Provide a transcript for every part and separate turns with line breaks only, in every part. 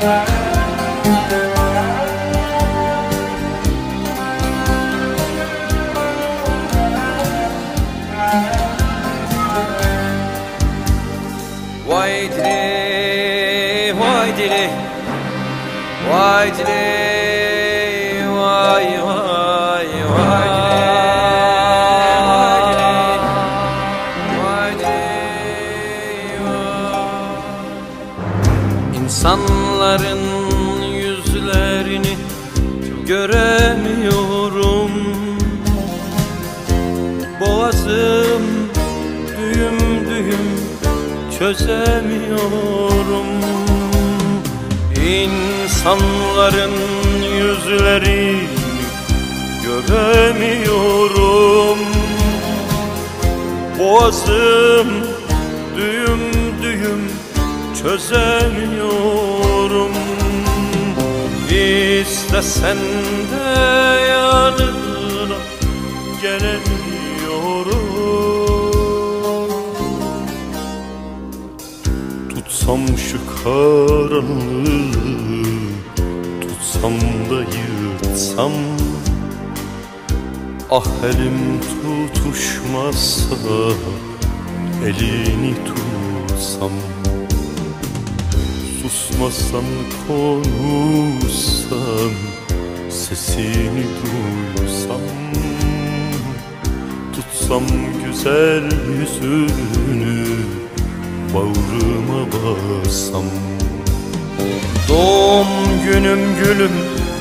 Why did it? Why did it? İnsanların yüzlerini göremiyorum. Boğazım düğüm düğüm çözemiyorum. İnsanların yüzlerini göremiyorum. Boğazım çözemiyorum. İstesen de yanına gelemiyorum. Tutsam şu karanlığı Tutsam da yırtsam Ah elim tutuşmazsa Elini tutsam Susmasan konuşsan Sesini duysam Tutsam güzel yüzünü Bağrıma bassam. Doğum günüm gülüm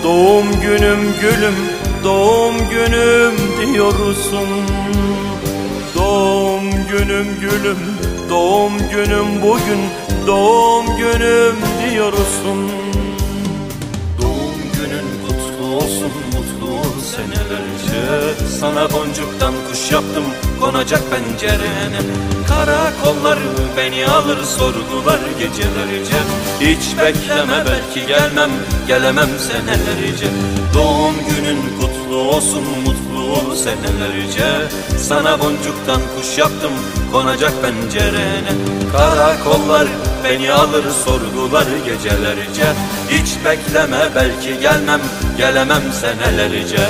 Doğum günüm gülüm Doğum günüm diyorsun. Doğum günüm gülüm Doğum günüm bugün Doğum günüm diyorsun Doğum günün kutlu olsun mutlu ol senelerce. Sana boncuktan kuş yaptım konacak pencerene. Karakollar beni alır sorgular gecelerce. Hiç bekleme belki gelmem gelemem senelerce. Doğum günün kutlu olsun mutlu ol senelerce. Sana boncuktan kuş yaptım konacak pencerene. Karakollar beni alır sorgular gecelerce. Hiç bekleme belki gelmem gelemem senelerce